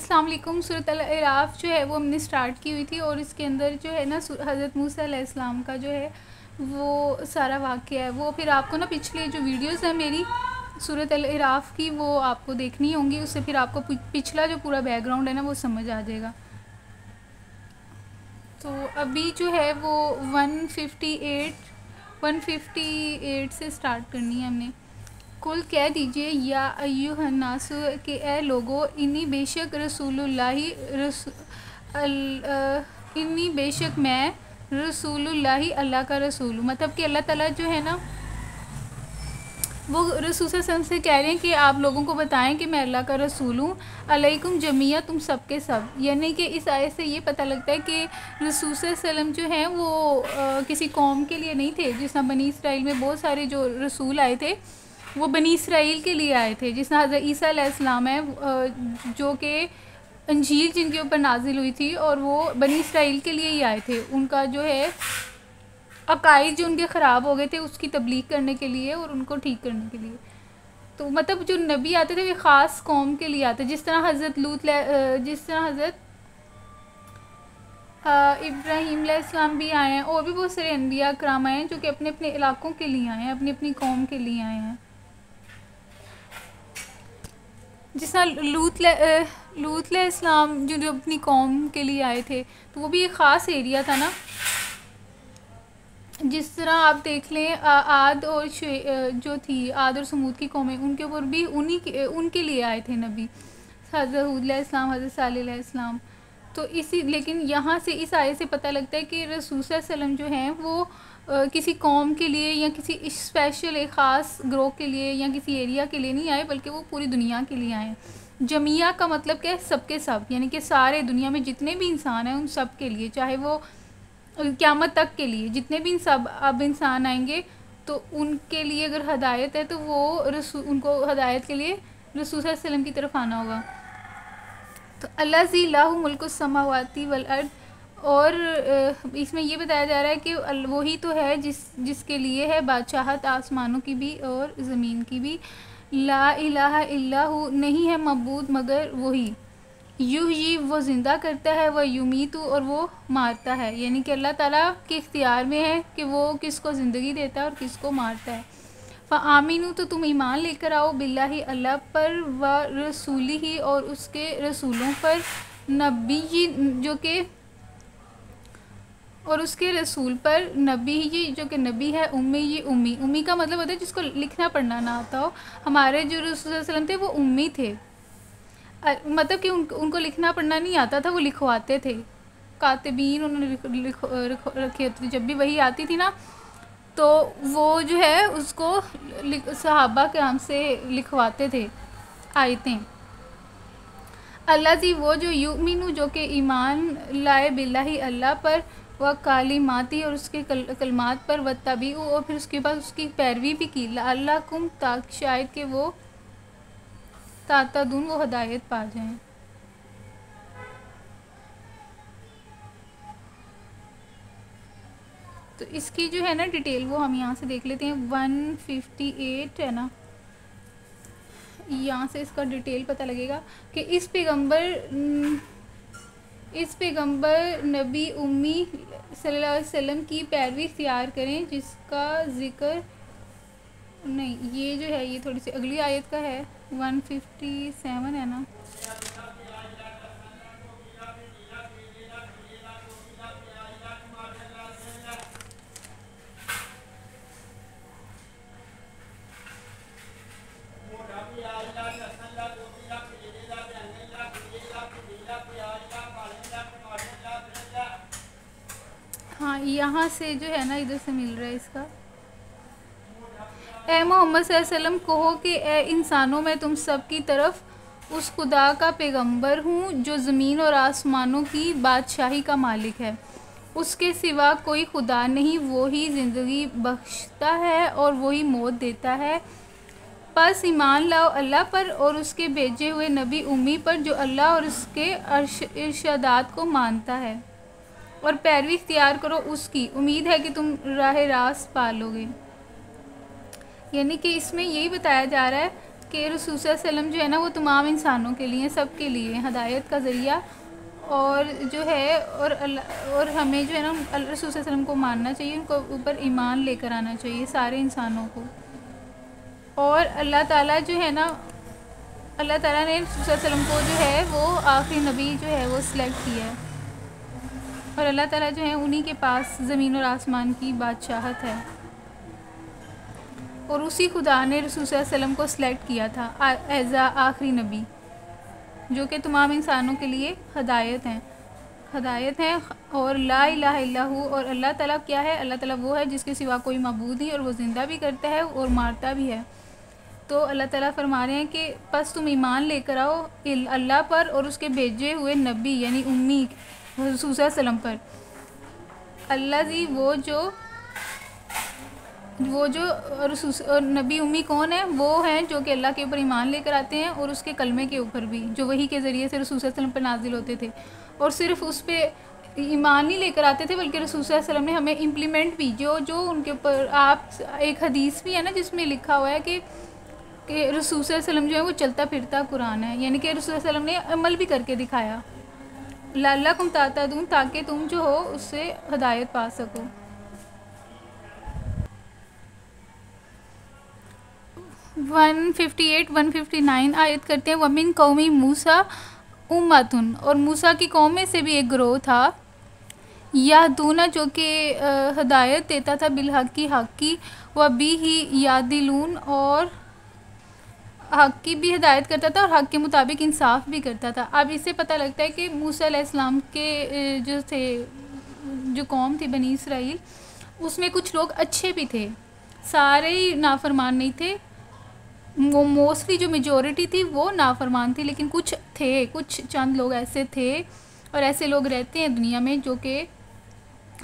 अस्सलाम वालेकुम। सूरत अल-अराफ जो है वो हमने स्टार्ट की हुई थी और इसके अंदर जो है ना हज़रत मूसा अलैहिस्सलाम का जो है वो सारा वाक़ है। वो फिर आपको ना पिछले जो वीडियोस हैं मेरी सूरत अल-अराफ की, वो आपको देखनी होंगी। उससे फिर आपको पिछला जो पूरा बैकग्राउंड है ना वो समझ आ जाएगा। तो अभी जो है वो 158 158 से स्टार्ट करनी है हमने। कुल कह दीजिए या अयुहन्नास के ए लोगो इन्नी बेशक रसूलुल्लाही रसू इन्नी बेशक मैं रसूलुल्लाही अल्लाह का रसूल मतलब कि अल्लाह ताला जो है ना वो रसूल सम से कह रहे हैं कि आप लोगों को बताएँ कि मैं अल्लाह का रसूल हूँ। अलैकुम जमिया तुम सब के सब। यानी कि इस आयत से ये पता लगता है कि रसूल सल्लम जो हैं वो आ, किसी कौम के लिए नहीं थे। जिस बनी इसराइल में बहुत सारे जो रसूल आए थे वो बनी इसराइल के लिए आए थे, जिस हज़रत ईसा है जो कि अंजील जिनके ऊपर नाजिल हुई थी और वो बनी इसराइल के लिए ही आए थे। उनका जो है, अकायद जो उनके ख़राब हो गए थे, उसकी तबलीग करने के लिए और उनको ठीक करने के लिए। तो मतलब जो नबी आते थे, वे ख़ास कौम के लिए आते। जिस तरह हज़रत लूत जिस तरह हज़रत इब्राहिम इस्लाम भी आए हैं, और भी बहुत सारे अनबिया कराम आए हैं, जो कि अपने अपने इलाकों के लिए आए हैं अपनी अपनी कौम के लिए आए हैं। जिस तरह लूत लूत इस्लाम जो जो अपनी कौम के लिए आए थे तो वो भी एक ख़ास एरिया था ना? जिस तरह आप देख लें आद और जो थी, आद और समूद की कौमें, उनके ऊपर भी उन्हीं उनके लिए आए थे नबी। हज़रत इस्लाम हज़रत इस्लाम तो इसी, लेकिन यहाँ से, इस आय से पता लगता है कि रसूल सल्लम जो हैं, वो किसी कौम के लिए या किसी स्पेशल एक ख़ास ग्रोह के लिए या किसी एरिया के लिए नहीं आए, बल्कि वो पूरी दुनिया के लिए आए जमिया का मतलब क्या है? सबके सब। यानी कि सारे दुनिया में जितने भी इंसान हैं, उन सब के लिए, चाहे वो क़्यामत तक के लिए, जितने भी सब, अब इंसान आएँगे तो उनके लिए अगर हदायत है तो वो रसू, उनको हदायत के लिए रसूल की तरफ़ आना होगा। तो अल्लाह जी लाहु मुल्क समावाती वल अर्द और इसमें ये बताया जा रहा है कि वही तो है जिस, जिसके लिए है बादशाहत आसमानों की भी और ज़मीन की भी। ला इलाहा इल्लाहु नहीं है मबूद, मगर वही। यू ही वो ज़िंदा करता है, वह यूमीतु और वो मारता है। यानी कि अल्लाह ताला के इख्तियार में है कि वो किसको ज़िंदगी देता है और किसको मारता है। फ़ आमीन तो तुम ईमान लेकर आओ बिल्ला अल्लाह पर व रसूली ही और उसके रसूलों पर। नबी जो कि और उसके रसूल पर नबी ही जो कि नबी है उम्मी ये उम्मी। उम्मी का मतलब होता है जिसको लिखना पढ़ना ना आता हो। हमारे जो रसूल थे वो उम्मी थे। मतलब कि उन, उनको लिखना पढ़ना नहीं आता था वो लिखवाते थे। कातबीन उन्होंने रखे होते जब भी वही आती थी ना तो वो जो है उसको सहाबा के नाम से लिखवाते थे आयतें। अल्लाह जी वो जो यूमिनु जो कि ईमान लाए बिल्ला ही अल्लाह पर वह काली माती और उसके कल, कलमात पर व तभी और फिर उसके बाद उसकी पैरवी भी की। अल्लाह कुम ताकि शायद कि वो तातादून वो हदायत पा जाएँ। तो इसकी जो है ना डिटेल वो हम यहाँ से देख लेते हैं। वन फिफ्टी एट है ना? यहाँ से इसका डिटेल पता लगेगा कि इस पैगंबर इस पैगंबर नबी उम्मी सल्लल्लाहु अलैहि वसल्लम की पैरवी इख्तियार करें, जिसका ज़िक्र नहीं, ये जो है, ये थोड़ी सी अगली आयत का है, वन फिफ्टी सेवन है ना? यहाँ से जो है ना, इधर से मिल रहा है इसका। ए मोहम्मद कहो कि, ए इंसानों, में तुम सब की तरफ़ उस खुदा का पैगंबर हूँ, जो ज़मीन और आसमानों की बादशाही का मालिक है। उसके सिवा कोई खुदा नहीं, वो ही ज़िंदगी बख्शता है और वही मौत देता है। बस ईमान लाओ अल्लाह पर और उसके भेजे हुए नबी उम्मी पर, जो अल्लाह और उसके इर्शादात को मानता है। और पैरवी इख्तियार करो उसकी। उम्मीद है कि तुम राह रास्त पालोगे यानी कि इसमें यही बताया जा रहा है कि रसूल वसल्लम जो है ना, वो तमाम इंसानों के लिए सब के लिए हदायत का ज़रिया और जो है, और और हमें जो है ना रसूल वसल्लम को मानना चाहिए, उनको ऊपर ईमान लेकर आना चाहिए सारे इंसानों को। और अल्लाह ताला जो है ना, अल्लाह ताला ने रसूल वसल्लम को जो है, वो आखिरी नबी जो है, वो सिलेक्ट किया है। और अल्लाह ताला जो है उन्हीं के पास ज़मीन और आसमान की बादशाहत है। और उसी खुदा ने रसूल को सिलेक्ट किया था एज़ आखिरी नबी, जो कि तमाम इंसानों के लिए हदायत हैं। हदायत हैं और ला इल्लल्लाहु और अल्लाह ताला क्या है? अल्लाह ताला वो है जिसके सिवा कोई मबूद नहीं, और वो ज़िंदा भी करता है और मारता भी है। तो अल्लाह ताला फरमा रहे हैं कि बस तुम ईमान लेकर आओ अल्लाह पर और उसके भेजे हुए नबी, यानी उम्मी वसल्लम पर। अल्लाह जी, वो जो वो जो और नबी उम्मी कौन है, वो हैं जो कि अल्लाह के ऊपर ईमान लेकर आते हैं और उसके कलमे के ऊपर भी, जो वही के ज़रिए से रसूल वसल्लम पर नाजिल होते थे। और सिर्फ़ उस पर ईमान नहीं लेकर आते थे, बल्कि रसूल वसल्लम ने हमें इम्प्लीमेंट भी, जो जो उनके ऊपर, आप, एक हदीस भी है ना, जिसमें लिखा हुआ है कि कि रसूल वसल्लम जो है वो चलता फिरता कुरान है। यानी कि रसूल वसल्लम ने अमल भी करके दिखाया। लाला कुम ताता दूँ ताकि तुम जो हो उससे हदायत पा सको। 158 159 आयत करते हैं, वमिन कौमी मूसा उम्मतुन। और मूसा की कौम में से भी एक ग्रोह था। यह दूना जो कि हदायत देता था बिलहक की हक की, वह भी ही यादिलून और हक की भी हदायत करता था और हक के मुताबिक इंसाफ भी करता था। अब इससे पता लगता है कि मूसा इस्लाम के जो थे, जो कौम थी बनी इसराइल, उसमें कुछ लोग अच्छे भी थे, सारे ही नाफरमान नहीं थे। वो मोस्टली जो मेजोरिटी थी वो नाफरमान थी, लेकिन कुछ थे, कुछ चंद लोग ऐसे थे और ऐसे लोग रहते हैं दुनिया में जो कि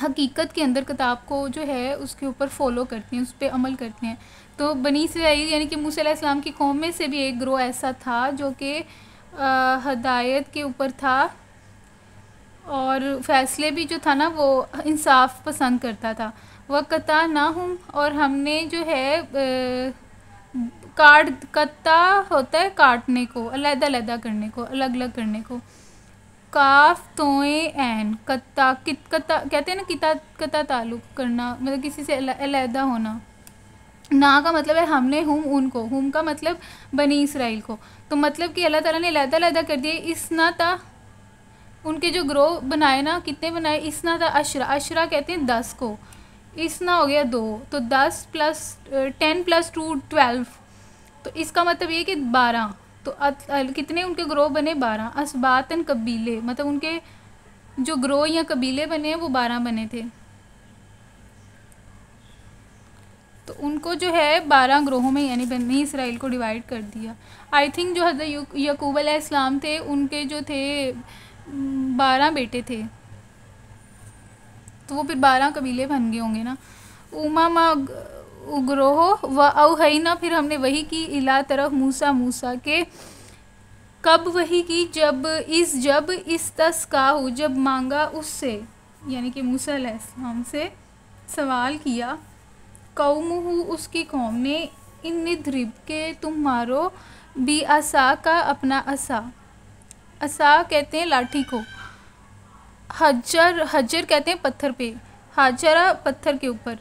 हकीकत के अंदर किताब को जो है उसके ऊपर फॉलो करते हैं, उस पर अमल करते हैं। तो बनी से यानी कि मूसम की कौम में से भी एक ग्रोह ऐसा था जो कि हदायत के ऊपर था। और फैसले भी जो था ना, वो इंसाफ पसंद करता था। वह कता ना हूँ, और हमने जो है काट, कत्ता होता है काटने को अलहदा करने को अलग अलग करने को। काफ, तोए एन कत्ता, कित, कत्ता, कहते हैं ना, किता कता ताल्लुक करना मतलब किसी से अलहदा होना। ना का मतलब है हमने हुम उनको, हुम का मतलब बनी इसराइल को। तो मतलब कि अल्लाह ताला ने अलहदा अलहदा कर दिया इसना था उनके जो ग्रोह बनाए ना, कितने बनाए? इसना था अशरा अशरा कहते हैं दस को। इसना हो गया दो तो दस plus ten plus two, twelve. तो इसका मतलब ये कि बारह। तो कितने उनके ग्रोह बने? बारह। असबातन कबीले मतलब उनके जो ग्रोह या कबीले बने हैं, वो बारह बने थे। तो उनको जो है बारह ग्रोहों में, यानी बनी इसराइल को डिवाइड कर दिया। आई थिंक जो हज़रत यकूब इस्लाम थे, उनके जो थे बारह बेटे थे। तो वो फिर बारह कबीले बन गए होंगे ना। उमा उग्रोह व अवहैना फिर हमने वही की इला तरफ़ मूसा मूसा के। कब वही की? जब इस जब इस तस का हो, जब मांगा उससे, यानी कि मूसा अलैहिस्सलाम से सवाल किया। कौम उसकी कौम ने इन निध्रिब के तुम मारो बी असा का अपना असा। असा कहते हैं लाठी को। हजर हजर कहते हैं पत्थर पे, हाजरा पत्थर के ऊपर।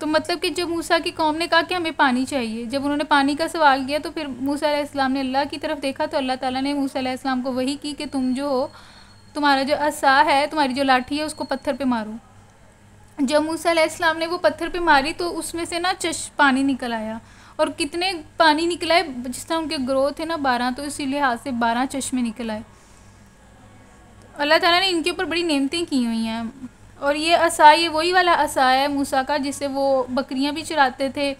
तो मतलब कि जब मूसा की कौम ने कहा कि हमें पानी चाहिए, जब उन्होंने पानी का सवाल किया तो फिर मूसा इस्लाम ने अल्लाह की तरफ़ देखा तो अल्लाह ताला ने मूसा इस्लाम को वही की कि तुम जो हो, तुम्हारा जो असा है, तुम्हारी जो लाठी है, उसको पत्थर पे मारो। जब मूसा इस्लाम ने वो पत्थर पे मारी तो उसमें से ना चश पानी निकल आया। और कितने पानी निकल आए जिस तरह उनके ग्रोथ है ना बारह तो इसी लिहाज से बारह चश्मे निकल आए। अल्लाह ताला ने इनके ऊपर बड़ी नेमतें की हुई हैं। और ये असा, ये वही वाला असा है मूसा का जिससे वो बकरियाँ भी चराते थे।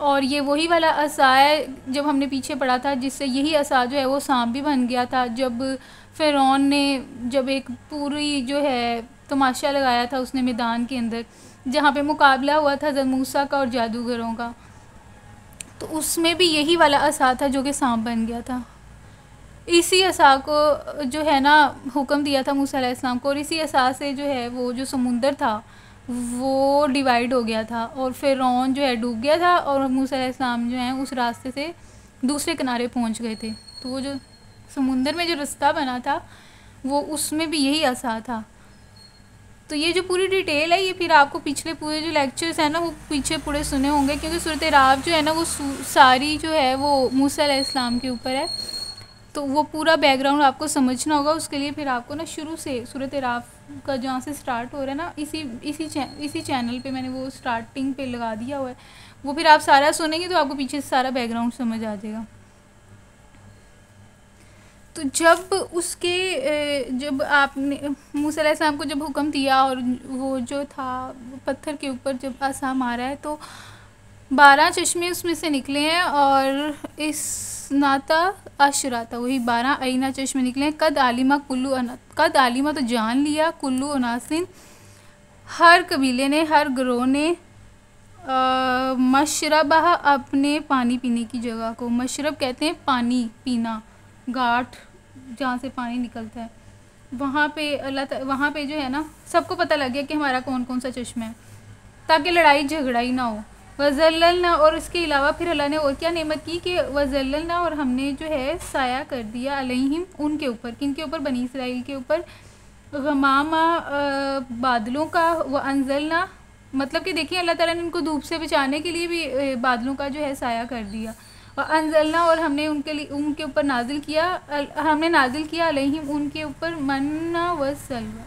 और ये वही वाला असा है जब हमने पीछे पढ़ा था, जिससे यही असा जो है वो सांप भी बन गया था, जब फ़िरौन ने, जब एक पूरी जो है तमाशा लगाया था उसने मैदान के अंदर, जहाँ पे मुकाबला हुआ था मूसा का और जादूगरों का। तो उसमें भी यही वाला असा था जो कि सांप बन गया था। इसी असा को जो है ना, हुक्म दिया था मूसा इस्लाम को, और इसी असा से जो है वो जो समुंदर था, वो डिवाइड हो गया था, और फिर रौन जो है डूब गया था, और मूसा इस्लाम जो है उस रास्ते से दूसरे किनारे पहुँच गए थे। तो वो जो समुंदर में जो रास्ता बना था, वो उसमें भी यही असा था। तो ये जो पूरी डिटेल है ये फिर आपको पिछले पूरे जो लेक्चर्स हैं ना वो पीछे पूरे सुने होंगे क्योंकि सूरत राव जो है ना वो सारी जो है वो मूसा इस्लाम के ऊपर है। तो वो पूरा बैकग्राउंड आपको समझना होगा उसके लिए फिर आपको ना शुरू से सूरत राफ का जहाँ से स्टार्ट हो रहा है ना इसी इसी चै, इसी चैनल पे मैंने वो स्टार्टिंग पे लगा दिया हुआ है। वो फिर आप सारा सुनेंगे तो आपको पीछे सारा बैकग्राउंड समझ आ जाएगा। तो जब उसके जब आपने मूसम को जब हुक्म दिया और वो जो था, पत्थर के ऊपर जब आसा मारा है तो बारह चश्मे उसमें से निकले हैं और इस नाता अशराता वही बारह आईना चश्मे निकले हैं। कद आलिमा कुल्लू कद आलिमा तो जान लिया, कुल्लू अनासिन। हर कबीले ने, हर ग्रोह ने मशरबा अपने पानी पीने की जगह को, मशरब कहते हैं पानी पीना। घाट जहाँ से पानी निकलता है। वहाँ पे अल्लाह वहाँ पे जो है ना, सबको पता लग गया कि हमारा कौन कौन सा चश्मा है। ताकि लड़ाई झगड़ा ही ना हो। वजल्लना और इसके अलावा फिर अल्लाह ने और क्या नेमत की कि वजल्लना और हमने जो है साया कर दिया अलहिम उनके ऊपर किन के ऊपर? बनी इसराइल के ऊपर। गमामा बादलों का, व अनजलना मतलब कि देखिए, अल्लाह ताला ने उनको धूप से बचाने के लिए भी बादलों का जो है साया कर दिया। और अनजलना और हमने उनके लिए, उनके ऊपर नाजिल किया हमने नाजिल किया, अलहिम, उनके ऊपर मन्ना व सलवा।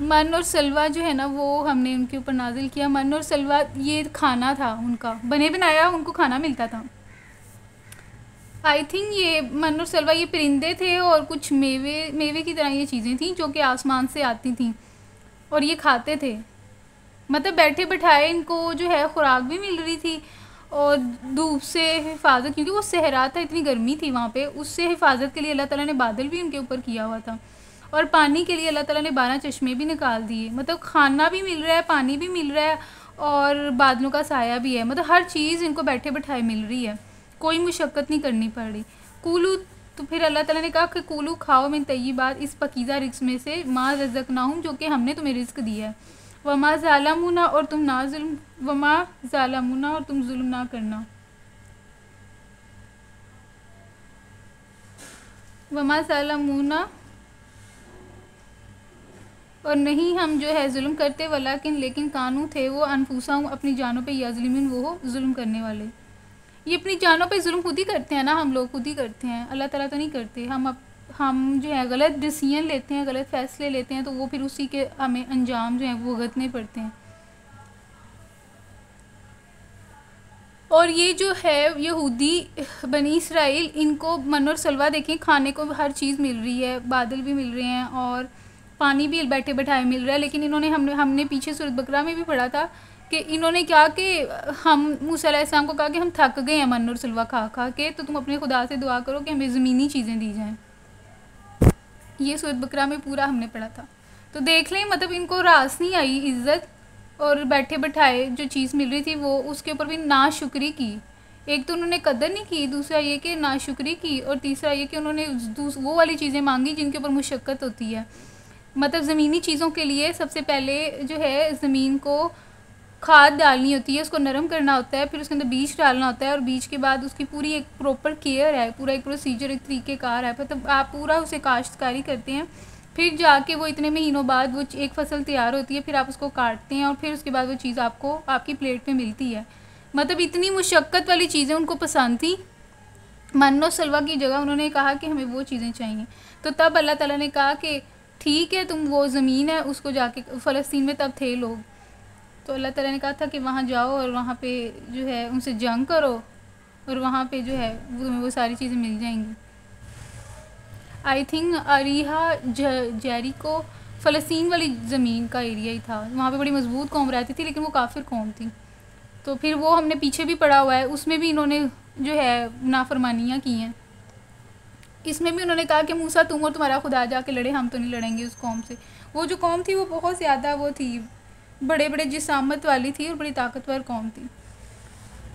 मन और सलवा जो है ना, वो हमने उनके ऊपर नाजिल किया। मन और सलवा, ये खाना था उनका। बने बनाया, उनको खाना मिलता था। आई थिंक ये मन और सलवा, ये परिंदे थे और कुछ मेवे मेवे की तरह ये चीज़ें थी जो कि आसमान से आती थी और ये खाते थे। मतलब बैठे बैठाए इनको जो है, खुराक भी मिल रही थी। और धूप से हिफाजत, क्योंकि वो सहरा था, इतनी गर्मी थी वहाँ पे, उससे हिफाजत के लिए अल्लाह ताला ने बादल भी उनके ऊपर किया हुआ था। और पानी के लिए अल्लाह ताला ने बारह चश्मे भी निकाल दिए। मतलब खाना भी मिल रहा है, पानी भी मिल रहा है, और बादलों का साया भी है। मतलब हर चीज़ इनको बैठे बैठाए मिल रही है। कोई मुशक्क़त नहीं करनी पड़ रही। कूलू तो फिर अल्लाह ताला ने कहा कि कूलू खाओ मैं तयी बात इस पकीज़ा रिस्क में से माँ रजक ना हूँ जो कि हमने तुम्हें रिस्क दिया है। वमा ज़ालमुना और तुम ना जुल्म, वमा ज़ालमुना और तुम जुल्म ना करना। वमा ज़ालमुना और नहीं हम जो है जुल्म करते, वलाकिन लेकिन कानू थे वो, अनफूसा अपनी जानों पे याजलिमिन वो जुल्म करने वाले। ये अपनी जानों पे जुल्म खुद ही करते हैं ना, हम लोग खुद ही करते हैं, अल्लाह ताला तो नहीं करते, हम अब हम जो है, गलत डिसीज़न लेते हैं, गलत फैसले लेते हैं तो वो फिर उसी के हमें अंजाम जो है, वो भुगतने पड़ते हैं। और ये जो है, यहूदी बनी इसराइल, इनको मन और सलवा देखें, खाने को हर चीज़ मिल रही है, बादल भी मिल रहे हैं और पानी भी बैठे बैठाए मिल रहा है, लेकिन इन्होंने हमने हमने पीछे सूरत बकरा में भी पढ़ा था कि इन्होंने क्या कि हम मूसम को कहा कि हम थक गए हैं मन और सलवा खा खा के तो तुम अपने खुदा से दुआ करो कि हमें ज़मीनी चीज़ें दी जाएँ। ये सूरत बकरा में पूरा हमने पढ़ा था। तो देख लें मतलब इनको रास नहीं आई इज़्ज़त और बैठे बैठाए जो चीज़ मिल रही थी वो, उसके ऊपर भी नाशुक्री की। एक तो उन्होंने कदर नहीं की, दूसरा ये कि नाशुक्री की और तीसरा ये कि उन्होंने वो वाली चीज़ें मांगी जिनके ऊपर मुशक्क़त होती है। मतलब ज़मीनी चीज़ों के लिए सबसे पहले जो है ज़मीन को खाद डालनी होती है, उसको नरम करना होता है, फिर उसके अंदर बीज डालना होता है और बीज के बाद उसकी पूरी एक प्रॉपर केयर है, पूरा एक प्रोसीजर एक तरीक़ेकार है। मतलब आप पूरा उसे काश्तकारी करते हैं, फिर जाके वो इतने महीनों बाद वो एक फ़सल तैयार होती है, फिर आप उसको काटते हैं और फिर उसके बाद वो चीज़ आपको, आपकी प्लेट पे मिलती है। मतलब इतनी मुशक्क़त वाली चीज़ें उनको पसंद थी। मनो सलवा की जगह उन्होंने कहा कि हमें वो चीज़ें चाहिए। तो तब अल्लाह ताला ने कहा कि, ठीक है, तुम वो ज़मीन है, उसको जाके, फ़लस्तीन में तब थे लोग। तो अल्लाह ताला ने कहा था कि वहाँ जाओ और वहाँ पे जो है उनसे जंग करो और वहाँ पे जो है वो तुम्हें वो सारी चीज़ें मिल जाएँगी। आई थिंक अरीहा जैरी को फ़लस्तीन वाली ज़मीन का एरिया ही था। वहाँ पे बड़ी मज़बूत कौम रहती थी, लेकिन वो काफिर कौम थी। तो फिर वो हमने पीछे भी पढ़ा हुआ है, उसमें भी इन्होंने जो है नाफरमानियाँ की हैं। इसमें भी उन्होंने कहा कि मूसा तुम और तुम्हारा खुदा जाके लड़े, हम तो नहीं लड़ेंगे उस कौम से। वो जो कौम थी वो बहुत ज़्यादा वो थी बड़े बड़े जिसामत वाली थी और बड़ी ताकतवर कौम थी।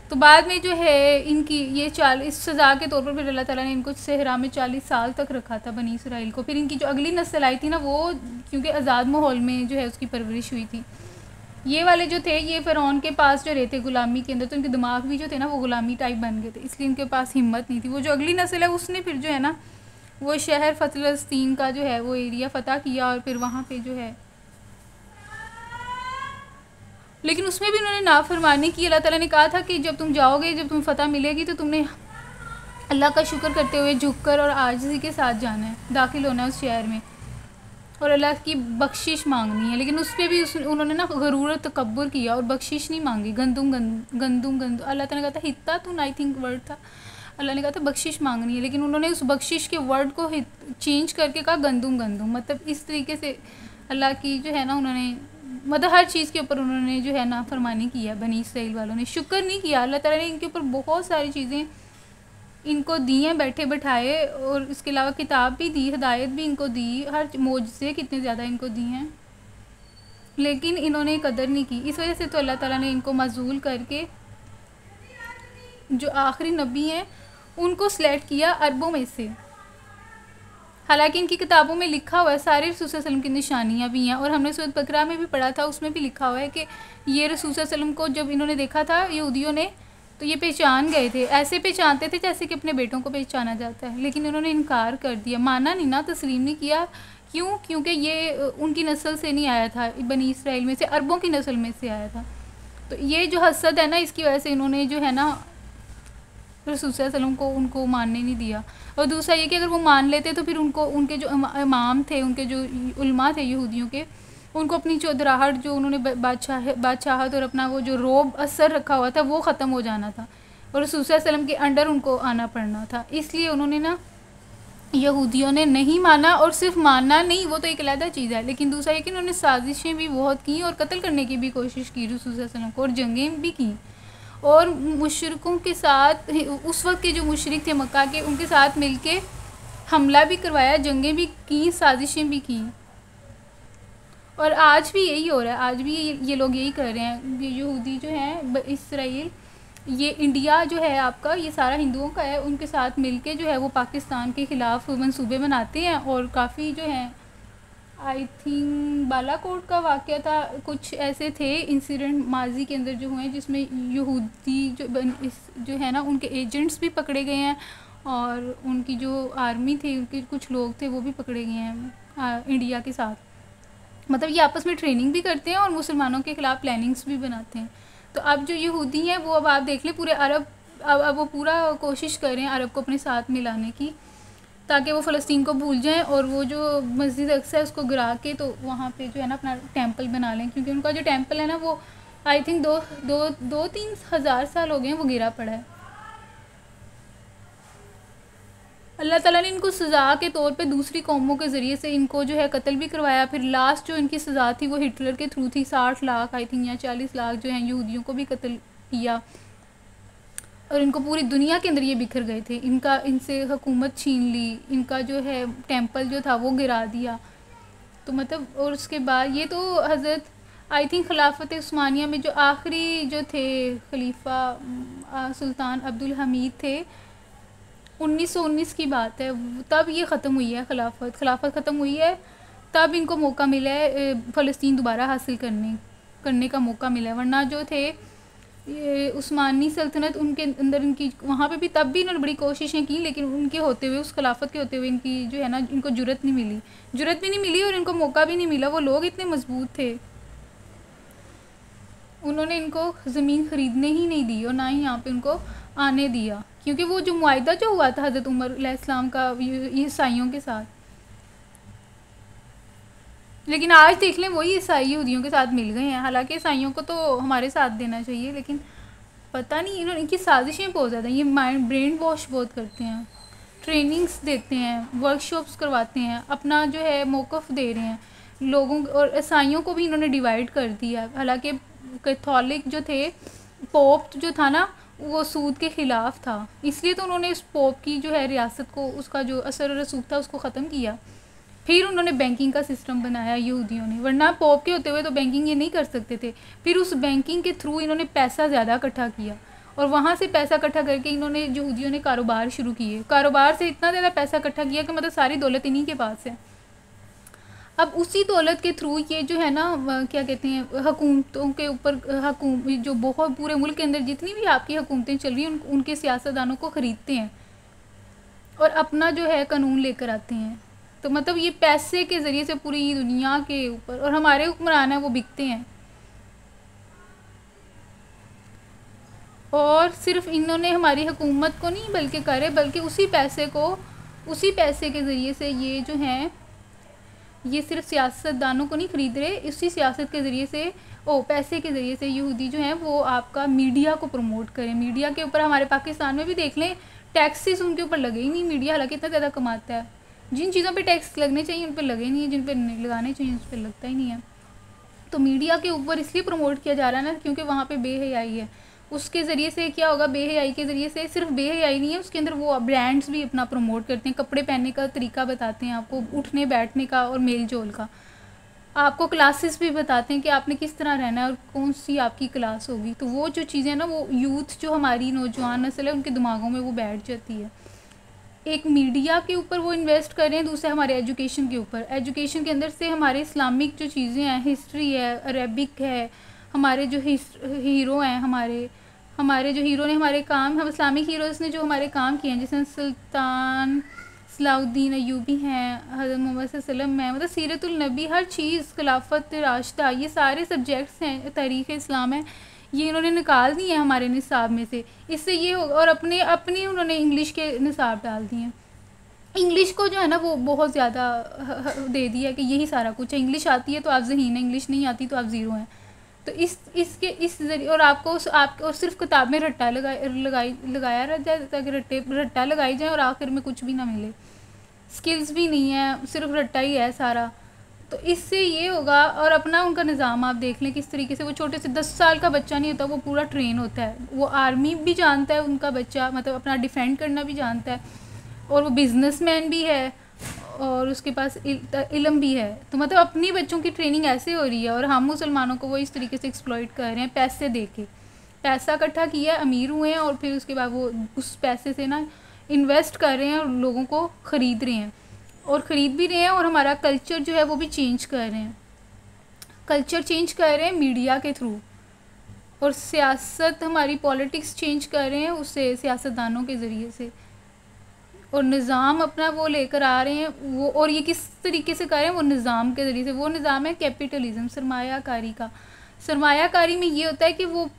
तो बाद में जो है, इनकी ये चालीस सज़ा के तौर पर फिर अल्लाह ताला ने इनको सहरा में चालीस साल तक रखा था बनी इसराइल को। फिर इनकी जो अगली नस्ल आई थी ना, वो क्योंकि आज़ाद माहौल में जो है उसकी परवरिश हुई थी। ये वाले जो थे, ये फ़िरौन के पास जो रहते गुलामी के अंदर तो उनके दिमाग भी जो थे ना, वो गुलामी टाइप बन गए थे। इसलिए उनके पास हिम्मत नहीं थी। वो जो अगली नस्ल है, उसने फिर जो है ना, वो शहर फ़लस्तीन का जो है, वो एरिया फ़तह किया और फिर वहाँ पे जो है लेकिन उसमें भी उन्होंने नाफरमानी की। अल्लाह ताला ने कहा था कि जब तुम जाओगे, जब तुम्हें फ़तह मिलेगी तो तुमने अल्लाह का शुक्र करते हुए झुक कर और आजजी के साथ जाना है, दाखिल होना है उस शहर में। और अल्लाह की बख्शिश मांगनी है, लेकिन उस पर भी उस, उन्होंने ना गरूर तकबर किया और बख्शिश नहीं मांगी, गंदुम गंदुम गंदुम गंदुम अल्लाह ताला ने कहा था, हित्ता तो आई थिंक वर्ड था। अल्लाह ने कहा था, बख्शिश मांगनी है। लेकिन उन्होंने उस बख्शिश के वर्ड को चेंज करके कहा, गंदुम गंदुम। मतलब इस तरीके से अल्लाह की जो है ना, उन्होंने मतलब हर चीज़ के ऊपर उन्होंने जो है ना फरमानी किया, बनी इसराइल वालों ने। शुक्र नहीं किया, अल्लाह ताला ने इनके ऊपर बहुत सारी चीज़ें इनको दी हैं, बैठे बैठाए, और इसके अलावा किताब भी दी, हदायत भी इनको दी, हर मौज से कितने ज़्यादा इनको दी हैं। लेकिन इन्होंने कदर नहीं की। इस वजह से तो अल्लाह ताला ने इनको मजूल करके जो आखिरी नबी हैं, उनको सेलेक्ट किया अरबों में से। हालाँकि इनकी किताबों में लिखा हुआ है, सारे रसूल वसलम की निशानियाँ भी हैं, और हमने सूरत बकरा में भी पढ़ा था, उसमें भी लिखा हुआ है कि ये रसूल वसलम को जब इन्होंने देखा था, यहूदियों ने तो ये पहचान गए थे, ऐसे पहचानते थे जैसे कि अपने बेटों को पहचाना जाता है, लेकिन इन्होंने इनकार कर दिया, माना नहीं ना, तस्लीम नहीं किया, क्यों? क्योंकि ये उनकी नस्ल से नहीं आया था, बनी इसराइल में से, अरबों की नस्ल में से आया था। तो ये जो हसद है ना, इसकी वजह से इन्होंने जो है ना रसूल वसल्लम को उनको मानने नहीं दिया। और दूसरा ये कि अगर वो मान लेते तो फिर उनको उनके जो इमाम थे, उनके जो उल्मा थे यहूदियों के, उनको अपनी चौधराहट जो उन्होंने बादशाह बादशाहत और अपना वो जो रोब असर रखा हुआ था, वो ख़त्म हो जाना था। और रसूल वसल्लम के अंडर उनको आना पड़ना था। इसलिए उन्होंने ना यहूदियों ने नहीं माना और सिर्फ़ मानना नहीं, वो तो एक अलहदा चीज़ है। लेकिन दूसरा ये कि उन्होंने साजिशें भी बहुत की और कत्ल करने की भी कोशिश की रसूल को, और जंगें भी की। और मुशरकों के साथ उस वक्त के जो मुशरक थे मक्का के उनके साथ मिलके हमला भी करवाया जंगें भी की साजिशें भी की। और आज भी यही हो रहा है आज भी ये, लोग यही कर रहे हैं। ये यहूदी जो हैं इसराइल ये इंडिया जो है आपका ये सारा हिंदुओं का है उनके साथ मिलके जो है वो पाकिस्तान के ख़िलाफ़ मंसूबे बनाते हैं और काफ़ी जो हैं आई थिंक बालाकोट का वाक़ था कुछ ऐसे थे इंसिडेंट माजी के अंदर जो हुए हैं जिसमें यहूदी जो इस जो है ना उनके एजेंट्स भी पकड़े गए हैं और उनकी जो आर्मी थी उनके कुछ लोग थे वो भी पकड़े गए हैं आ, इंडिया के साथ। मतलब ये आपस में ट्रेनिंग भी करते हैं और मुसलमानों के ख़िलाफ़ प्लानिंग्स भी बनाते हैं। तो अब जो यहूदी हैं वो अब आप देख लें पूरे अरब अब अब वो पूरा कोशिश कर रहे हैं अरब को अपने साथ मिलाने की। ताकि वो फ़लस्तीन को भूल जाएँ और वो जो मस्जिद अक्सर है उसको गिरा के तो वहाँ पे जो है ना अपना टेंपल बना लें, क्योंकि उनका जो टेंपल है ना वो आई थिंक दो दो दो तीन हज़ार साल हो गए हैं वो गिरा पड़ा है। अल्लाह ताला ने इनको सज़ा के तौर पे दूसरी कौमों के ज़रिए से इनको जो है कत्ल भी करवाया। फिर लास्ट जो इनकी सज़ा थी वो हिटलर के थ्रू थी, साठ लाख आई थिंक या चालीस लाख जो है, यहूदियों को भी कत्ल किया। और इनको पूरी दुनिया के अंदर ये बिखर गए थे। इनका, इनसे हुकूमत छीन ली, इनका जो है टेंपल जो था वो गिरा दिया। तो मतलब और उसके बाद ये तो हज़रत, आई थिंक खिलाफत उस्मानिया में जो आखिरी जो थे खलीफा सुल्तान अब्दुल हमीद थे 1919 की बात है, तब ये ख़त्म हुई है खिलाफत। खिलाफत ख़त्म हुई है, तब इनको मौका मिला है फ़लस्तीन दोबारा हासिल करने करने का मौका मिला है। वरना जो थे ये उस्मानी सल्तनत उनके अंदर इनकी, वहाँ पे भी तब भी इन्होंने बड़ी कोशिशें की, लेकिन उनके होते हुए, उस खिलाफत के होते हुए इनकी जो है ना, इनको ज़रूरत नहीं मिली। ज़रूरत भी नहीं मिली और इनको मौका भी नहीं मिला। वो लोग इतने मज़बूत थे। उन्होंने इनको ज़मीन ख़रीदने ही नहीं दी और ना ही यहाँ पे उनको आने दिया। क्योंकि वो जो मुआदा जो हुआ था हज़रत उमर का ईसाइयों के साथ लेकिन आज देख लें, वही ईसाई यहूदियों के साथ मिल गए हैं। हालाँकि ईसाइयों को तो हमारे साथ देना चाहिए, लेकिन पता नहीं इन्होंने इनकी साजिशें बहुत ज़्यादा ये माइंड ब्रेन वॉश बहुत करते हैं। ट्रेनिंग्स देते हैं वर्कशॉप्स करवाते हैं, अपना जो है मौक़ दे रहे हैं। लोगों और ईसाइयों को भी इन्होंने डिवाइड कर दिया हालाँकि कैथोलिक जो थे पोप जो था ना, वो सूद के ख़िलाफ़ था। इसलिए तो उन्होंने इस पोप की जो है रियासत को, उसका जो असर रसूख था, उसको ख़त्म किया। फिर उन्होंने बैंकिंग का सिस्टम बनाया यहूदियों ने। वरना पॉप के होते हुए तो बैंकिंग ये नहीं कर सकते थे। फिर उस बैंकिंग के थ्रू इन्होंने पैसा ज़्यादा इकट्ठा किया। और वहाँ से पैसा इकट्ठा करके इन्होंने यहूदियों ने कारोबार शुरू किए। कारोबार से इतना ज़्यादा पैसा इकट्ठा किया कि मतलब सारी दौलत इन्हीं के पास है। अब उसी दौलत के थ्रू ये जो है ना क्या कहते हैं हुकूमतों के ऊपर हकूम जो बहुत पूरे मुल्क के अंदर जितनी भी आपकी हुकूमतें चल रही हैं उन, उनके सियासतदानों को ख़रीदते हैं। और अपना जो है कानून लेकर आते हैं। तो मतलब ये पैसे के ज़रिए से पूरी दुनिया के ऊपर, और हमारे हुक्मरान हैं, वो बिकते हैं। और सिर्फ़ इन्होंने हमारी हुकूमत को नहीं बल्कि करे, बल्कि उसी पैसे को, उसी पैसे के ज़रिए से ये जो हैं, ये सिर्फ़ सियासतदानों को नहीं ख़रीद रहे, इसी सियासत के ज़रिए से, ओ, पैसे के ज़रिए से यहूदी जो हैं, वो आपका मीडिया को प्रमोट करें। मीडिया के ऊपर हमारे पाकिस्तान में भी देख लें, टैक्सेस उनके ऊपर लगे ही नहीं, मीडिया हालाँकि इतना ज़्यादा कमाता है। जिन चीज़ों पे टैक्स लगने चाहिए, उन पर लगे नहीं है, जिन पर लगाने चाहिए उस पर लगता ही नहीं है। तो मीडिया के ऊपर इसलिए प्रमोट किया जा रहा है ना, क्योंकि वहाँ पर बेहयाई है। उसके ज़रिए से क्या होगा, बेहयाई के ज़रिए से सिर्फ़ बेहयाई नहीं है, उसके अंदर वो ब्रांड्स भी अपना प्रमोट करते हैं, कपड़े पहनने का तरीका बताते हैं आपको, उठने, बैठने का और मेल जोल का। आपको क्लासेस भी बताते हैं कि आपने किस तरह रहना है और कौन सी आपकी क्लास होगी। तो वो जो चीज़ें ना, वो यूथ जो हमारी नौजवान नस्ल है, उनके दिमागों में वो बैठ जाती है। एक मीडिया के ऊपर वो इन्वेस्ट कर रहे हैं, दूसरे हमारे एजुकेशन के ऊपर। एजुकेशन के अंदर से हमारे इस्लामिक जो चीज़ें हैं हिस्ट्री है अरेबिक है, हमारे जो हीरो हैं, हमारे हमारे जो हीरो ने हमारे काम, हम इस्लामिक हीरोज़ ने जो हमारे काम किए हैं, जैसे सुल्तान सलाउद्दीन अयूबी हैं, हज़रत मोहम्मद वसल्लम हैं मतलब सीरतुलनबी हर चीज़, खिलाफत राशदा ये सारे सब्जेक्ट्स हैं तारीख़ इस्लाम है। ये इन्होंने निकाल दिए हैं हमारे निसाब में से। इससे ये होगा और अपने अपने उन्होंने इंग्लिश के निसाब डाल दिए हैं। इंग्लिश को जो है ना वो बहुत ज़्यादा दे दिया है कि यही सारा कुछ है। इंग्लिश आती है तो आप जहीन है, इंग्लिश नहीं आती तो आप ज़ीरो हैं। तो इस इसके इस ज़रिए और आपको आप और सिर्फ़ किताब में रट्टा लगाई लगाई लगाया रह जाए ताकि रट्टे रट्टा लगाई जाए और आखिर में कुछ भी ना मिले। स्किल्स भी नहीं है, सिर्फ़ रट्टा ही है सारा। तो इससे ये होगा और अपना उनका निज़ाम आप देख लें किस तरीके से वो छोटे से दस साल का बच्चा नहीं होता वो पूरा ट्रेन होता है। वो आर्मी भी जानता है उनका बच्चा मतलब अपना डिफेंड करना भी जानता है और वो बिजनेसमैन भी है और उसके पास इल, इलम भी है। तो मतलब अपनी बच्चों की ट्रेनिंग ऐसे हो रही है और हम मुसलमानों को वो इस तरीके से एक्सप्लॉइट कर रहे हैं पैसे दे के। पैसा इकट्ठा किया अमीर हुए हैं और फिर उसके बाद वो उस पैसे से ना इन्वेस्ट कर रहे हैं और लोगों को ख़रीद रहे हैं। और ख़रीद भी रहे हैं और हमारा कल्चर जो है वो भी चेंज कर रहे हैं। कल्चर चेंज कर रहे हैं मीडिया के थ्रू और सियासत, हमारी पॉलिटिक्स चेंज कर रहे हैं उससे सियासतदानों के ज़रिए से। और निज़ाम अपना वो लेकर आ रहे हैं, वो और ये किस तरीके से कर रहे हैं, वो निज़ाम के ज़रिए से। वो निज़ाम है कैपिटलिज़म सरमायाकारी का। सरमायाकारी में ये होता है कि वो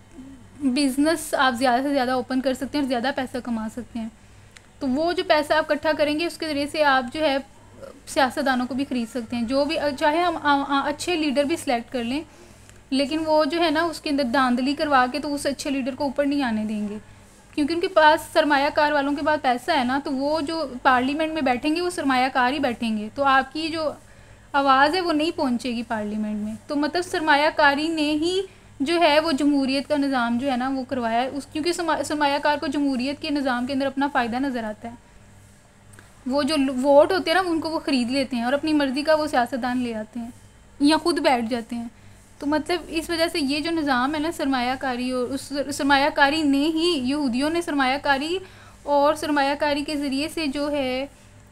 बिज़नेस आप ज़्यादा से ज़्यादा ओपन कर सकते हैं और ज़्यादा पैसा कमा सकते हैं। तो वो जो पैसा आप इकट्ठा करेंगे, उसके ज़रिए से आप जो है सियासतदानों को भी ख़रीद सकते हैं। जो भी चाहे हम आ, आ, अच्छे लीडर भी सिलेक्ट कर लें लेकिन वो जो है ना उसके अंदर धांधली करवा के तो उस अच्छे लीडर को ऊपर नहीं आने देंगे। क्योंकि उनके पास सरमायाकार वालों के पास पैसा है ना तो वो जो पार्लियामेंट में बैठेंगे वो सरमायाकार ही बैठेंगे। तो आपकी जो आवाज़ है वो नहीं पहुंचेगी पार्लियामेंट में। तो मतलब सरमायाकारी ने ही जो है वो जमहूरीत का निज़ाम जो है ना वो करवाया है। उस क्योंकि सरमायाकार को जमहूरीत के निज़ाम के अंदर अपना फ़ायदा नज़र आता है। वो जो वोट होते हैं ना, उनको वो ख़रीद लेते हैं और अपनी मर्ज़ी का वो सियासतदान ले आते हैं या ख़ुद बैठ जाते हैं। तो मतलब इस वजह से ये जो निज़ाम है ना, सरमायाकारी और उस सरमाकारी ने ही, यहूदियों ने सरमाकारी और सरमाकारी के ज़रिए से जो है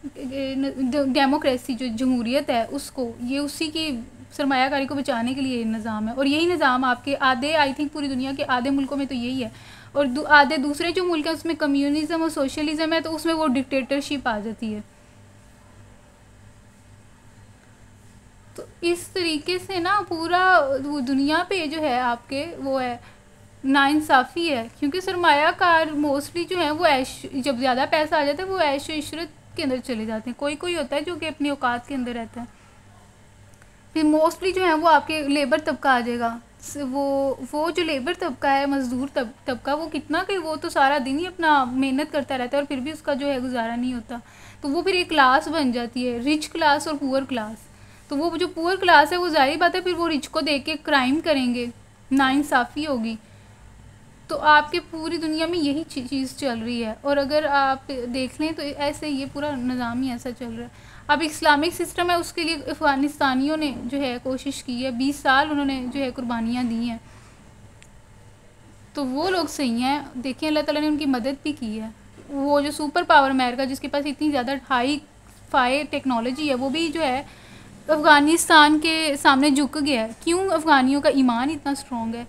डेमोक्रेसी जो जमहूरीत है, उसको, ये उसी की सरमाकारी को बचाने के लिए निज़ाम है। और यही निज़ाम आपके आधे, आई थिंक पूरी दुनिया के आधे मुल्कों में तो यही है। और दु, आधे दूसरे जो मुल्क हैं उसमें कम्युनिज़म और सोशलिज़म है तो उसमें वो डिक्टेटरशिप आ जाती है। तो इस तरीके से ना पूरा वो दुनिया पे जो है आपके वो है नाइंसाफ़ी है। क्योंकि सरमायाकार मोस्टली जो है वो ऐश जब ज़्यादा पैसा आ जाता है वो ऐश इशरत के अंदर चले जाते हैं। कोई कोई होता है जो कि अपनी औकात के अंदर रहता है। फिर मोस्टली जो है वो आपके लेबर तबका आ जाएगा। वो वो जो लेबर तबका है, मज़दूर तब, तबका, वो कितना कि वो तो सारा दिन ही अपना मेहनत करता रहता है और फिर भी उसका जो है गुजारा नहीं होता। तो वो फिर एक क्लास बन जाती है रिच क्लास और पुअर क्लास तो वो जो पुअर क्लास है, वो ज़ाहिर बात है, फिर वो रिच को देख के क्राइम करेंगे। नाइंसाफ़ी होगी। तो आपके पूरी दुनिया में यही चीज़ चल रही है। और अगर आप देख लें तो ऐसे ये पूरा निज़ाम ही ऐसा चल रहा है। अब इस्लामिक सिस्टम है, उसके लिए अफ़गानिस्तानियों ने जो है कोशिश की है, बीस साल उन्होंने जो है कुर्बानियाँ दी हैं। तो वो लोग सही हैं। देखिए, अल्लाह ताला ने उनकी मदद भी की है। वो जो सुपर पावर अमेरिका, जिसके पास इतनी ज़्यादा हाई फाई टेक्नोलॉजी है, वो भी जो है अफ़गानिस्तान के सामने झुक गया है। क्यों? अफ़गानियों का ईमान इतना स्ट्रॉन्ग है।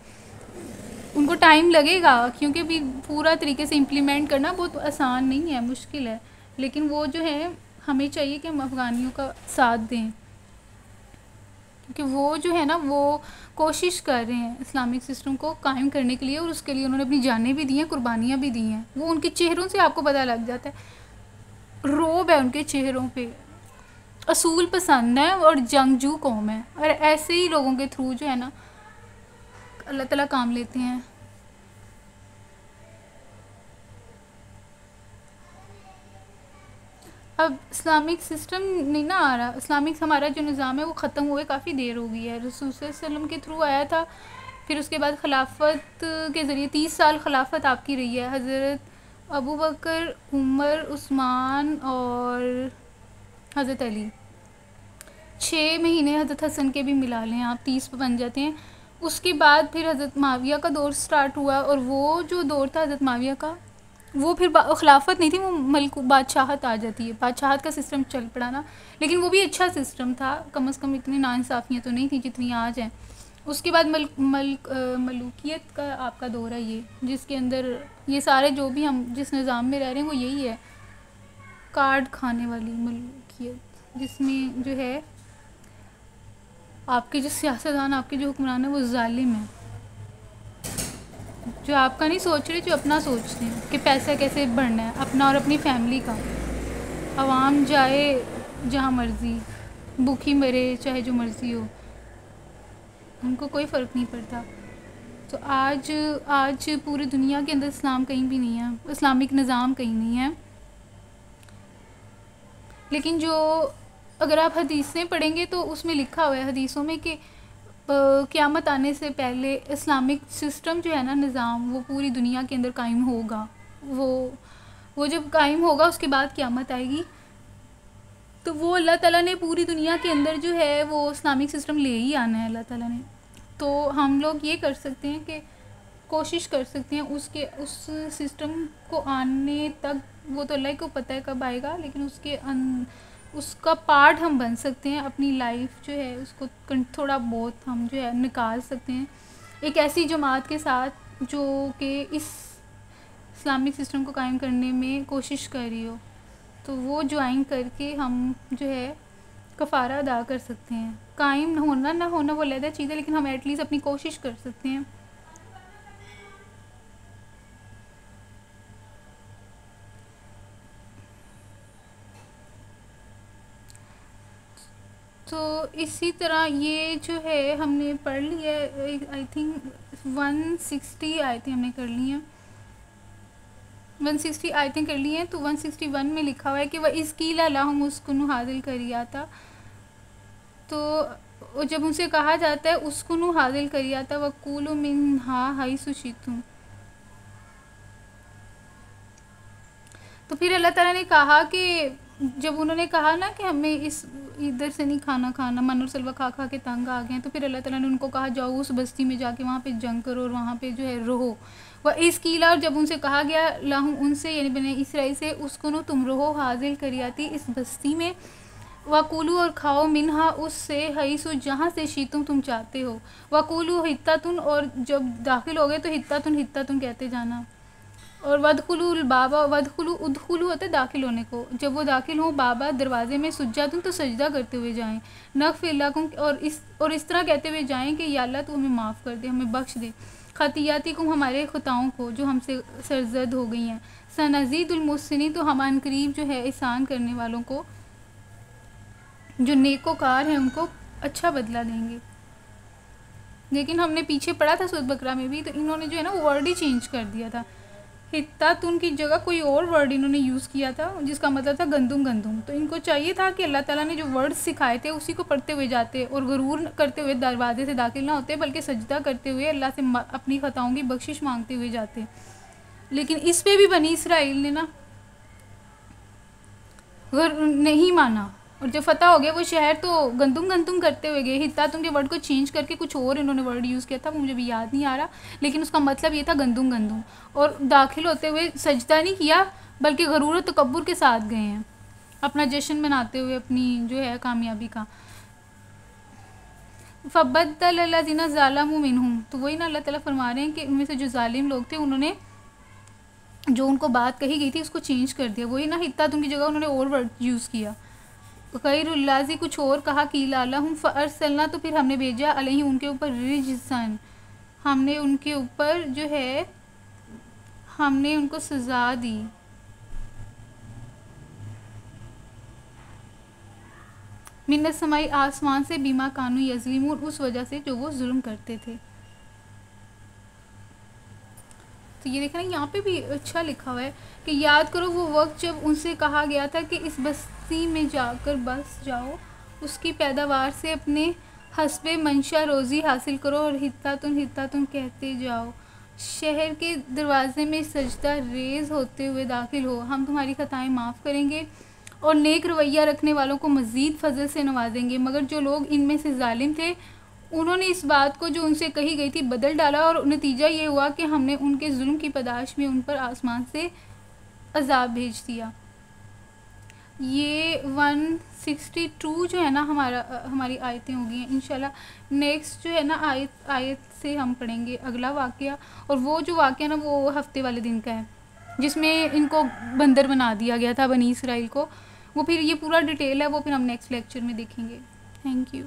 उनको टाइम लगेगा, क्योंकि भी पूरा तरीके से इम्प्लीमेंट करना बहुत आसान नहीं है, मुश्किल है। लेकिन वो जो है, हमें चाहिए कि हम अफ़गानियों का साथ दें। क्योंकि वो जो है ना, वो कोशिश कर रहे हैं इस्लामिक सिस्टम को कायम करने के लिए और उसके लिए उन्होंने अपनी जानें भी दी हैं, कुर्बानियाँ भी दी हैं। वो उनके चेहरों से आपको पता लग जाता है। रोब है उनके चेहरों पे। असूल पसंद है और जंगजू कौम है। और ऐसे ही लोगों के थ्रू जो है ना अल्लाह ताला काम लेते हैं। अब इस्लामिक सिस्टम नहीं ना आ रहा। इस्लामिक हमारा जो निज़ाम है, वो ख़त्म हुए काफ़ी देर हो गई है। रसूल के थ्रू आया था, फिर उसके बाद खिलाफत के ज़रिए तीस साल खिलाफत आपकी रही है। हज़रत अबू बकर, उमर, उस्मान और हज़रत अली। छः महीने हज़रत हसन के भी मिला लें, आप तीस पर बन जाते हैं। उसके बाद फिर हज़रत माविया का दौर स्टार्ट हुआ और वो जो दौर था हज़रत माविया का, वो फिर खिलाफत नहीं थी, वो मलिक, बादशाहत आ जाती है। बादशाहत का सिस्टम चल पड़ा ना, लेकिन वो भी अच्छा सिस्टम था। कम अज़ कम इतनी नाइंसाफ़ियाँ तो नहीं थी जितनी आज हैं। उसके बाद मल मल मलूकियत का आपका दौर है ये, जिसके अंदर ये सारे जो भी हम, जिस निज़ाम में रह रहे हैं, वो यही है। कार्ड खाने वाली मलूकियत, जिसमें जो है आपके जो सियासतदान, आपके जो हुक्मरान है, वो ालिम है। जो आपका नहीं सोच रहे, जो अपना सोचते हैं कि पैसा कैसे बढ़ना है, अपना और अपनी फैमिली का। आवाम जाए जहाँ मर्ज़ी, भूखी मरे, चाहे जो मर्ज़ी हो। उनको कोई फ़र्क नहीं पड़ता। तो आज आज पूरी दुनिया के अंदर इस्लाम कहीं भी नहीं है। इस्लामिक निज़ाम कहीं नहीं है। लेकिन जो अगर आप हदीसें पढ़ेंगे तो उसमें लिखा हुआ है हदीसों में कि क़्यामत आने से पहले इस्लामिक सिस्टम जो है ना, निज़ाम, वो पूरी दुनिया के अंदर कायम होगा। वो वो जब कायम होगा, उसके बाद क़्यामत आएगी। तो वो अल्लाह ताला ने पूरी दुनिया के अंदर जो है, वो इस्लामिक सिस्टम ले ही आना है अल्लाह ताला ने। तो हम लोग ये कर सकते हैं कि कोशिश कर सकते हैं उसके, उस सिस्टम को आने तक, वो तो अल्लाह को पता है कब आएगा, लेकिन उसके अन उसका पार्ट हम बन सकते हैं अपनी लाइफ जो है, उसको थोड़ा बहुत हम जो है निकाल सकते हैं। एक ऐसी जमात के साथ जो कि इस इस्लामिक सिस्टम को कायम करने में कोशिश कर रही हो तो वो ज्वाइन करके हम जो है कफ़ारा अदा कर सकते हैं। कायम होना, ना होना वो लहदा चीज़ है, लेकिन हम एटलीस्ट अपनी कोशिश कर सकते हैं। तो इसी तरह ये जो है, हमने पढ़ लिया आई थिंक वन सिक्सटी आयतें हमने कर ली हैं। वन सिक्सटी आयतें कर ली हैं तो वन सिक्सटी वन में लिखा हुआ है कि वह इसकी हम उसको हाजिल करिया था। तो जब उनसे कहा जाता है, उसको हाजिल करिया था, वह कूल मिन हा हाई सुशितुम तो फिर अल्लाह ताला ने कहा कि जब उन्होंने कहा ना कि हमें इस, इधर से नहीं खाना खाना, मन और सलवा खा खा के तंग आ गए हैं तो फिर अल्लाह ताला ने उनको कहा, जाओ उस बस्ती में जाके वहाँ पे जंग करो और वहाँ पे जो है रहो। वह इस कीला और जब उनसे कहा गया, लाहूँ उनसे, यानी बने इसराई से, उसको नो तुम रहो, हाजिल करियाती इस बस्ती में। वकूलू और खाओ मिनहा, उससे हई सो जहाँ से शीतुम तुम चाहते हो। वकूलू हित्ता तुन और जब दाखिल हो गए तो हित्ता तुन हित्ता तुन कहते जाना। और वदखुल बाबा, वदखुलू उदखुलू होता है दाखिल होने को। जब वो दाखिल हों, बाबा दरवाजे में सुजा तुम तो सजदा करते हुए जाएँ। नक़ फिल्लाकुम और इस और इस तरह कहते हुए जाएँ कि, या अल्लाह तू हमें माफ़ कर दे, हमें बख्श दे। खतियाती कुम हमारे खुताओं को, जो हमसे सरजद हो गई हैं। सनजीदुलमसनी तो हम करीब जो है, एहसान करने वालों को, जो नेकोकार हैं, उनको अच्छा बदला देंगे। लेकिन हमने पीछे पढ़ा था सुद बकरा में भी तो इन्होंने जो है ना वर्ड ही चेंज कर दिया था। हित्तातुन की जगह कोई और वर्ड इन्होंने यूज़ किया था, जिसका मतलब था गंदुम गंदुम। तो इनको चाहिए था कि अल्लाह ताला ने जो वर्ड सिखाए थे, उसी को पढ़ते हुए जाते और गरूर करते हुए, दरवाजे से दाखिल ना होते, बल्कि सजदा करते हुए अल्लाह से अपनी ख़ताओं की बख्शिश मांगते हुए जाते। लेकिन इस पर भी बनी इसराइल ने ना नहीं माना। और जब फतेह हो गया वो शहर तो गंदुम गंदुम करते हुए गए। हिता तुम के वर्ड को चेंज करके कुछ और इन्होंने वर्ड यूज़ किया था मुझे भी याद नहीं आ रहा। लेकिन उसका मतलब ये था गंदुम गंदुम। और दाखिल होते हुए सजदा नहीं किया, बल्कि गरूर तकबर के साथ गए हैं। अपना जश्न मनाते हुए अपनी जो है कामयाबी का। फ़बद्दलजीना ज़ालम मिनहुम। तो वही ना अल्लाह ताला फरमा रहे हैं कि उनमें से जो जालिम लोग थे, उन्होंने जो उनको बात कही गई थी, उसको चेंज कर दिया। वही ना हित्ता की जगह उन्होंने और वर्ड यूज़ किया। खैरुल्लाजी, कुछ और कहा, कि लाला फ़रसलना तो फिर हमने भेजा अलही, उनके ऊपर रिजसन। हमने उनके ऊपर जो है, हमने उनको सज़ा दी। मिन्नत समाई आसमान से, बीमा कानू यजलीमून उस वजह से जो वो जुल्म करते थे। तो ये देखा ना, यहाँ पे भी अच्छा लिखा हुआ है, कि याद करो, वो वक्त जब उनसे कहा गया था कि इस बस्ती में जाकर बस जाओ। उसकी पैदावार से अपने हसब मंशा रोज़ी हासिल करो और हिता तुम हिता तुम कहते जाओ। शहर के दरवाजे में सजदा रेज होते हुए दाखिल हो। हम तुम्हारी खताएँ माफ़ करेंगे और नेक रवैया रखने वालों को मज़ीद फजल से नवाजेंगे। मगर जो लोग इनमें से ालिम थे, उन्होंने इस बात को जो उनसे कही गई थी बदल डाला और नतीजा ये हुआ कि हमने उनके जुल्म की पदाश में उन पर आसमान से अजाब भेज दिया। ये वन सिक्सटी टू जो है ना हमारा हमारी आयतें होगी इन नेक्स्ट जो है ना आयत आयत से हम पढ़ेंगे अगला वाक़ और वो जो वाक़ ना वो हफ़्ते वाले दिन का है, जिसमें इनको बंदर बना दिया गया था बनी इसराइल को, वो फिर ये पूरा डिटेल है, वो फिर हम नेक्स्ट लेक्चर में देखेंगे। Thank you.